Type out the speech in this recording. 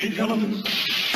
Hey.